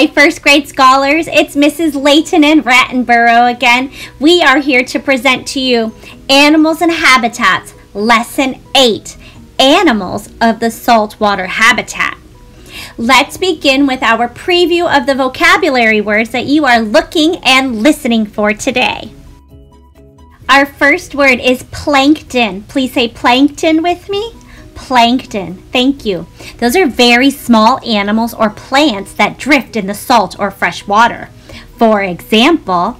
Hi, first grade scholars. It's Mrs. Layton and Rattenborough again. We are here to present to you Animals and Habitats, Lesson 8 Animals of the Saltwater Habitat. Let's begin with our preview of the vocabulary words that you are looking and listening for today. Our first word is plankton. Please say plankton with me plankton. Thank you. Those are very small animals or plants that drift in the salt or fresh water. For example,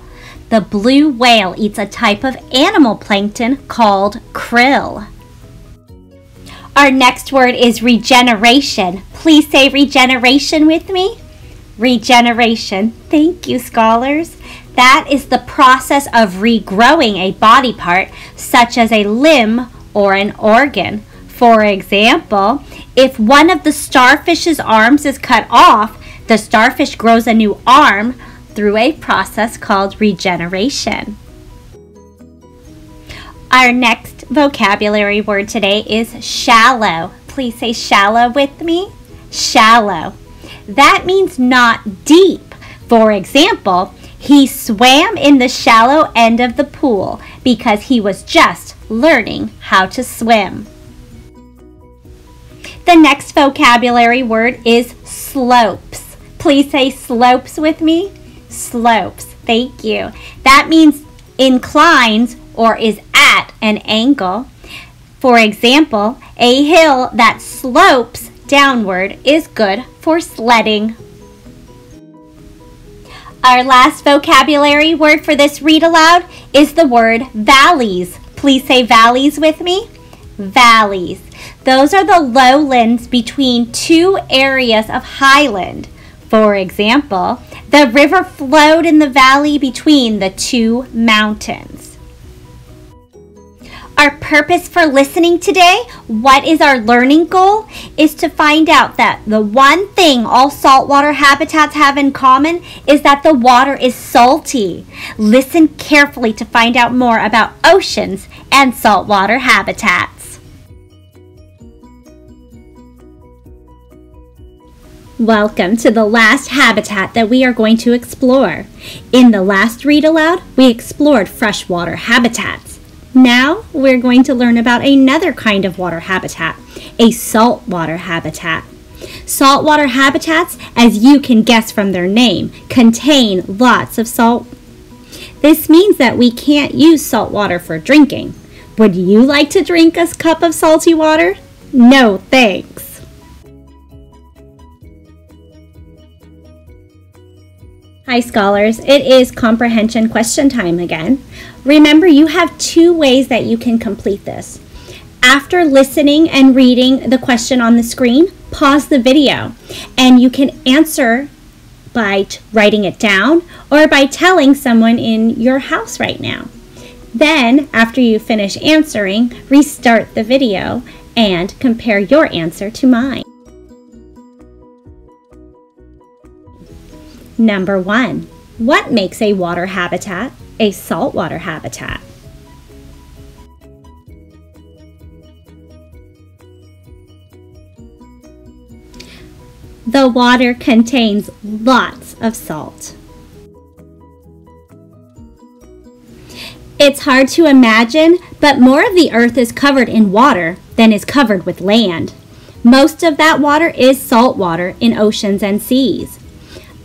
the blue whale eats a type of animal plankton called krill. Our next word is regeneration. Please say regeneration with me. Regeneration. Thank you, scholars. That is the process of regrowing a body part, such as a limb or an organ. For example, if one of the starfish's arms is cut off, the starfish grows a new arm through a process called regeneration. Our next vocabulary word today is shallow. Please say shallow with me. Shallow. That means not deep. For example, he swam in the shallow end of the pool because he was just learning how to swim. The next vocabulary word is slopes. Please say slopes with me. Slopes. Thank you. That means inclines or is at an angle. For example, a hill that slopes downward is good for sledding. Our last vocabulary word for this read aloud is the word valleys. Please say valleys with me. Valleys. Those are the lowlands between two areas of highland. For example, the river flowed in the valley between the two mountains. Our purpose for listening today, what is our learning goal, is to find out that the one thing all saltwater habitats have in common is that the water is salty. Listen carefully to find out more about oceans and saltwater habitats. Welcome to the last habitat that we are going to explore. In the last read aloud, we explored freshwater habitats. Now we're going to learn about another kind of water habitat, a saltwater habitat. Saltwater habitats, as you can guess from their name, contain lots of salt. This means that we can't use salt water for drinking. Would you like to drink a cup of salty water? No, thanks. Hi scholars, it is comprehension question time again. Remember you have two ways that you can complete this. After listening and reading the question on the screen, pause the video and you can answer by writing it down or by telling someone in your house right now. Then, after you finish answering, restart the video and compare your answer to mine. Number one, what makes a water habitat a saltwater habitat? The water contains lots of salt. It's hard to imagine, but more of the earth is covered in water than is covered with land. Most of that water is salt water in oceans and seas.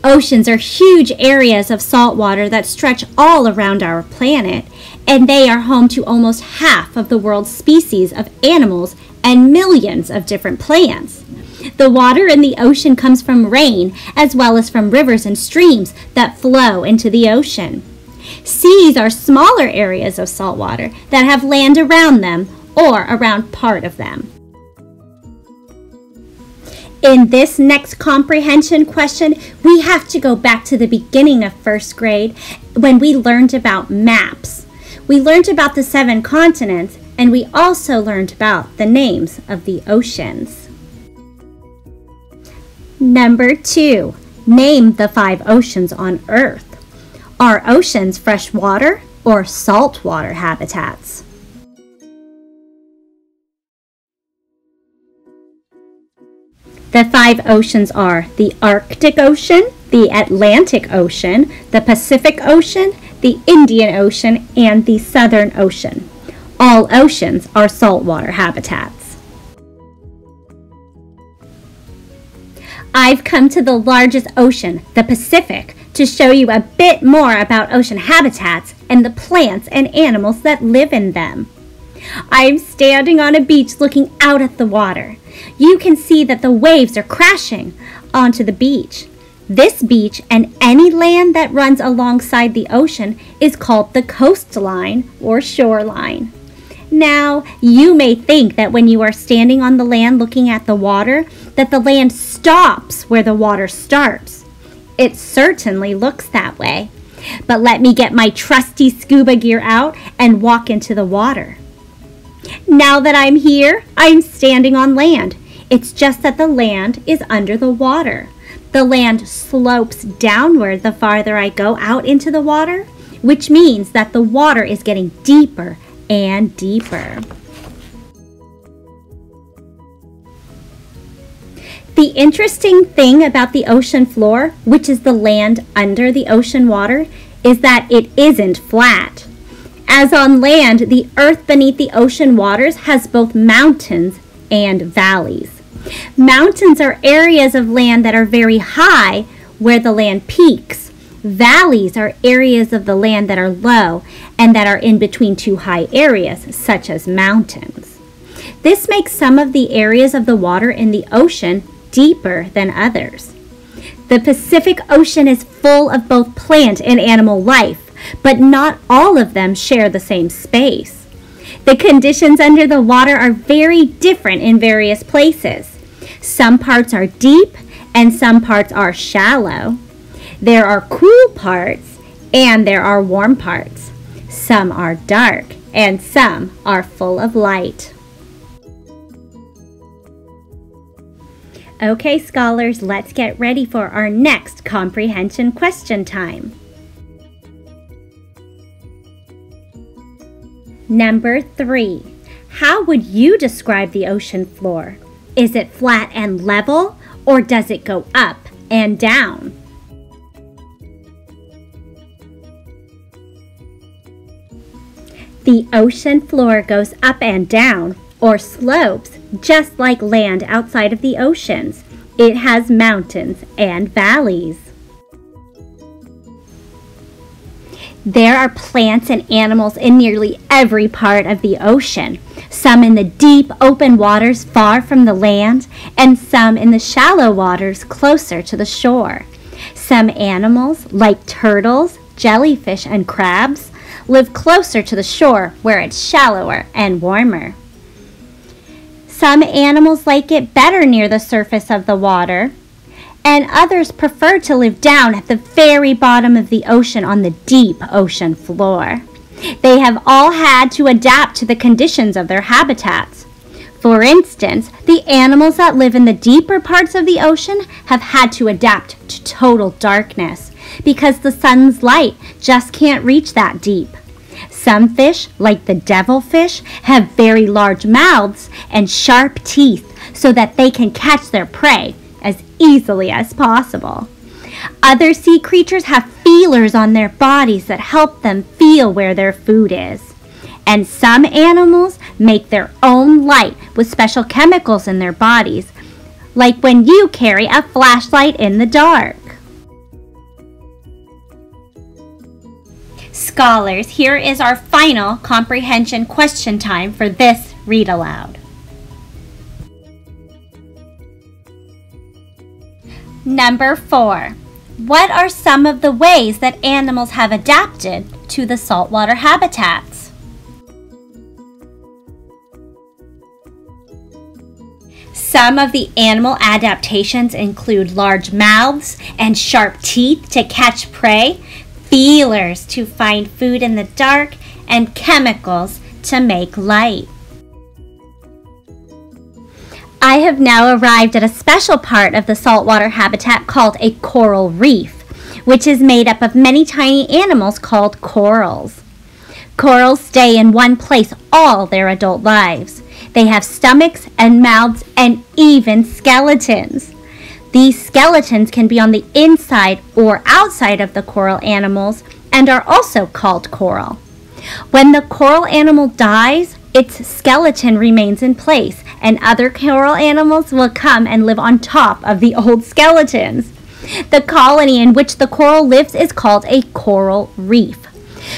Oceans are huge areas of salt water that stretch all around our planet, and they are home to almost half of the world's species of animals and millions of different plants. The water in the ocean comes from rain as well as from rivers and streams that flow into the ocean. Seas are smaller areas of salt water that have land around them or around part of them. In this next comprehension question, we have to go back to the beginning of first grade when we learned about maps. We learned about the seven continents and we also learned about the names of the oceans. Number two, name the five oceans on Earth. Are oceans freshwater or saltwater habitats? The five oceans are the Arctic Ocean, the Atlantic Ocean, the Pacific Ocean, the Indian Ocean, and the Southern Ocean. All oceans are saltwater habitats. I've come to the largest ocean, the Pacific, to show you a bit more about ocean habitats and the plants and animals that live in them. I'm standing on a beach looking out at the water. You can see that the waves are crashing onto the beach. This beach and any land that runs alongside the ocean is called the coastline or shoreline. Now, you may think that when you are standing on the land looking at the water, that the land stops where the water starts. It certainly looks that way. But let me get my trusty scuba gear out and walk into the water. Now that I'm here, I'm standing on land. It's just that the land is under the water. The land slopes downward the farther I go out into the water, which means that the water is getting deeper and deeper. The interesting thing about the ocean floor, which is the land under the ocean water, is that it isn't flat. As on land, the earth beneath the ocean waters has both mountains and valleys. Mountains are areas of land that are very high where the land peaks. Valleys are areas of the land that are low and that are in between two high areas, such as mountains. This makes some of the areas of the water in the ocean deeper than others. The Pacific Ocean is full of both plant and animal life but not all of them share the same space. The conditions under the water are very different in various places. Some parts are deep and some parts are shallow. There are cool parts and there are warm parts. Some are dark and some are full of light. Okay, scholars, let's get ready for our next comprehension question time. Number three, how would you describe the ocean floor? Is it flat and level, or does it go up and down? The ocean floor goes up and down, or slopes, just like land outside of the oceans. It has mountains and valleys. There are plants and animals in nearly every part of the ocean, some in the deep open waters far from the land, and some in the shallow waters closer to the shore. Some animals, like turtles, jellyfish, and crabs, live closer to the shore where it's shallower and warmer. Some animals like it better near the surface of the water, and others prefer to live down at the very bottom of the ocean on the deep ocean floor. They have all had to adapt to the conditions of their habitats. For instance, the animals that live in the deeper parts of the ocean have had to adapt to total darkness because the sun's light just can't reach that deep. Some fish, like the devilfish, have very large mouths and sharp teeth so that they can catch their prey as easily as possible. Other sea creatures have feelers on their bodies that help them feel where their food is. And some animals make their own light with special chemicals in their bodies, like when you carry a flashlight in the dark. Scholars, here is our final comprehension question time for this read aloud. Number four, what are some of the ways that animals have adapted to the saltwater habitats? Some of the animal adaptations include large mouths and sharp teeth to catch prey, feelers to find food in the dark, and chemicals to make light. I have now arrived at a special part of the saltwater habitat called a coral reef, which is made up of many tiny animals called corals. Corals stay in one place all their adult lives. They have stomachs and mouths and even skeletons. These skeletons can be on the inside or outside of the coral animals and are also called coral. When the coral animal dies, its skeleton remains in place, and other coral animals will come and live on top of the old skeletons. The colony in which the coral lives is called a coral reef.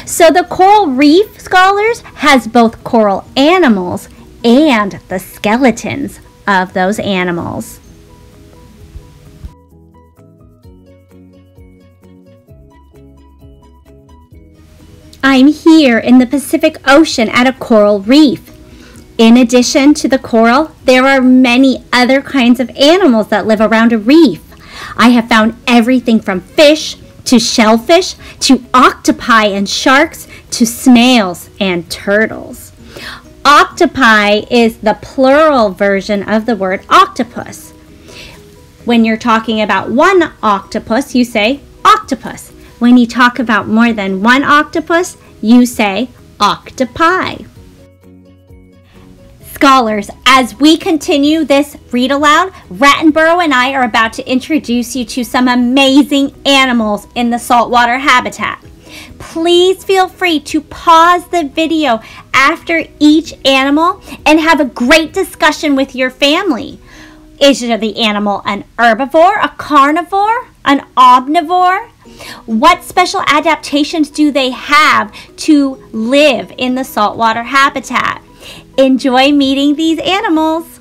So the coral reef, scholars, has both coral animals and the skeletons of those animals. I'm here in the Pacific Ocean at a coral reef. In addition to the coral, there are many other kinds of animals that live around a reef. I have found everything from fish to shellfish to octopi and sharks to snails and turtles. Octopi is the plural version of the word octopus. When you're talking about one octopus, you say octopus. When you talk about more than one octopus, you say octopi. Scholars, as we continue this read aloud, Rattenborough and I are about to introduce you to some amazing animals in the saltwater habitat. Please feel free to pause the video after each animal and have a great discussion with your family. Is the animal an herbivore, a carnivore, an omnivore? What special adaptations do they have to live in the saltwater habitat? Enjoy meeting these animals.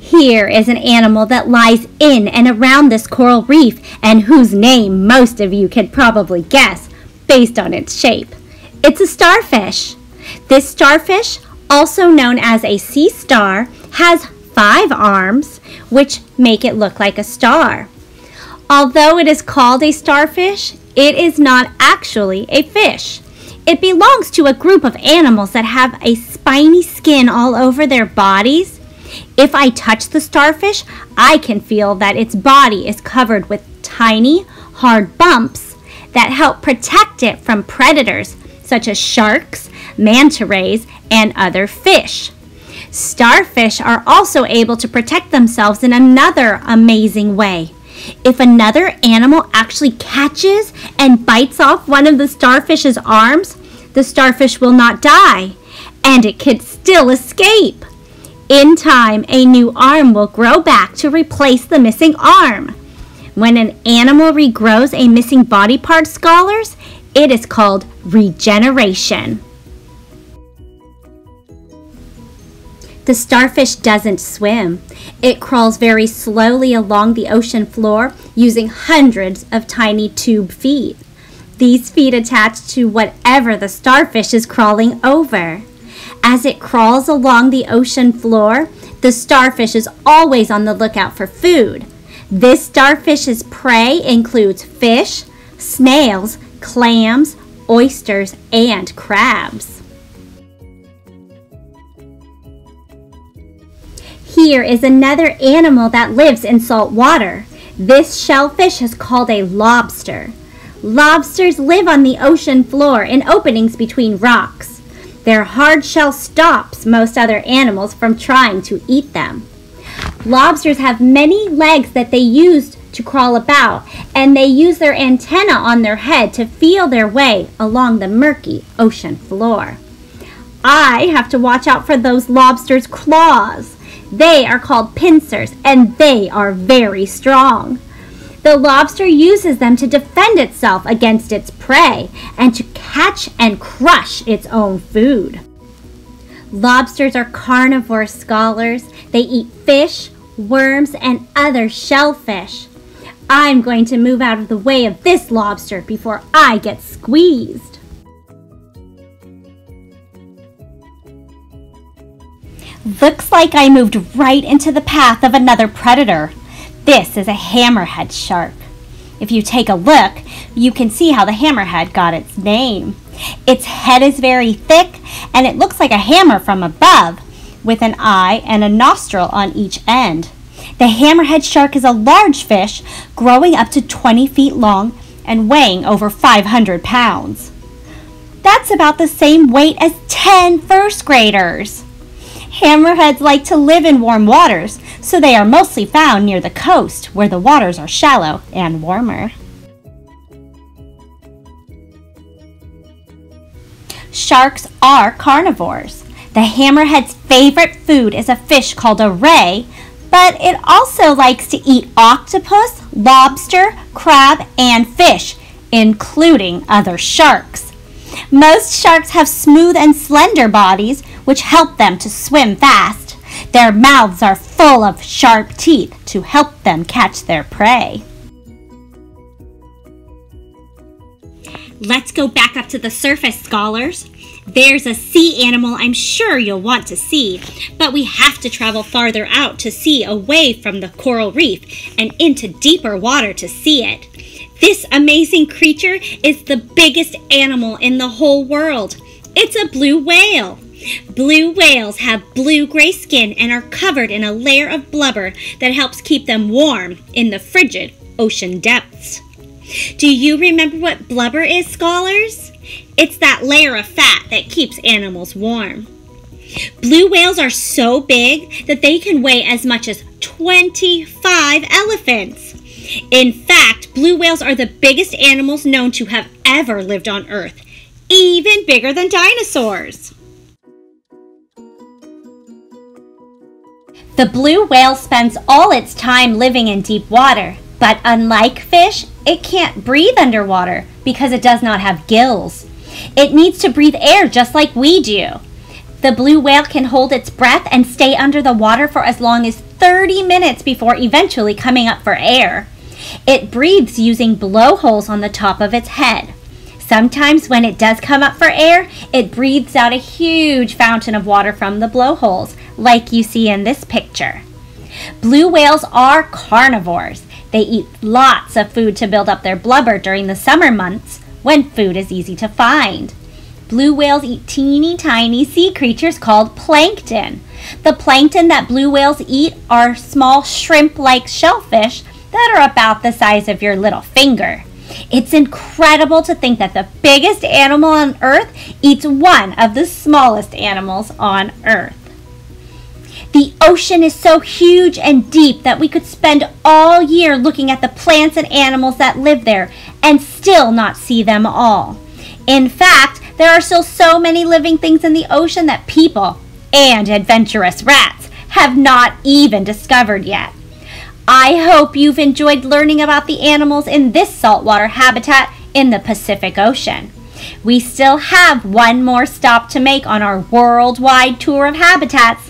Here is an animal that lies in and around this coral reef and whose name most of you can probably guess based on its shape. It's a starfish. This starfish, also known as a sea star, has five arms, which make it look like a star. Although it is called a starfish, it is not actually a fish. It belongs to a group of animals that have a spiny skin all over their bodies. If I touch the starfish, I can feel that its body is covered with tiny, hard bumps that help protect it from predators such as sharks, manta rays, and other fish. Starfish are also able to protect themselves in another amazing way. If another animal actually catches and bites off one of the starfish's arms, the starfish will not die and it can still escape. In time, a new arm will grow back to replace the missing arm. When an animal regrows a missing body part, scholars, it is called regeneration. The starfish doesn't swim. It crawls very slowly along the ocean floor using hundreds of tiny tube feet. These feet attach to whatever the starfish is crawling over. As it crawls along the ocean floor, the starfish is always on the lookout for food. This starfish's prey includes fish, snails, clams, oysters, and crabs. Here is another animal that lives in salt water. This shellfish is called a lobster. Lobsters live on the ocean floor in openings between rocks. Their hard shell stops most other animals from trying to eat them. Lobsters have many legs that they use to crawl about, and they use their antenna on their head to feel their way along the murky ocean floor. I have to watch out for those lobsters' claws. They are called pincers and they are very strong. The lobster uses them to defend itself against its prey and to catch and crush its own food. Lobsters are carnivore scholars. They eat fish, worms, and other shellfish. I'm going to move out of the way of this lobster before I get squeezed. Looks like I moved right into the path of another predator. This is a hammerhead shark. If you take a look, you can see how the hammerhead got its name. Its head is very thick and it looks like a hammer from above, with an eye and a nostril on each end. The hammerhead shark is a large fish, growing up to 20 feet long and weighing over 500 pounds. That's about the same weight as 10 first graders. Hammerheads like to live in warm waters, so they are mostly found near the coast where the waters are shallow and warmer. Sharks are carnivores. The hammerhead's favorite food is a fish called a ray, but it also likes to eat octopus, lobster, crab, and fish, including other sharks. Most sharks have smooth and slender bodies, which help them to swim fast. Their mouths are full of sharp teeth to help them catch their prey. Let's go back up to the surface, scholars. There's a sea animal I'm sure you'll want to see, but we have to travel farther out to sea away from the coral reef and into deeper water to see it. This amazing creature is the biggest animal in the whole world. It's a blue whale. Blue whales have blue gray skin and are covered in a layer of blubber that helps keep them warm in the frigid ocean depths. Do you remember what blubber is, scholars? It's that layer of fat that keeps animals warm. Blue whales are so big that they can weigh as much as 25 elephants. In fact, blue whales are the biggest animals known to have ever lived on Earth, even bigger than dinosaurs. The blue whale spends all its time living in deep water, but unlike fish, it can't breathe underwater because it does not have gills. It needs to breathe air just like we do. The blue whale can hold its breath and stay under the water for as long as 30 minutes before eventually coming up for air. It breathes using blowholes on the top of its head. Sometimes, when it does come up for air, it breathes out a huge fountain of water from the blowholes, like you see in this picture. Blue whales are carnivores. They eat lots of food to build up their blubber during the summer months when food is easy to find. Blue whales eat teeny tiny sea creatures called plankton. The plankton that blue whales eat are small shrimp like shellfish that are about the size of your little finger. It's incredible to think that the biggest animal on earth eats one of the smallest animals on earth. The ocean is so huge and deep that we could spend all year looking at the plants and animals that live there and still not see them all. In fact, there are still so many living things in the ocean that people and adventurous rats have not even discovered yet. I hope you've enjoyed learning about the animals in this saltwater habitat in the Pacific Ocean. We still have one more stop to make on our worldwide tour of habitats.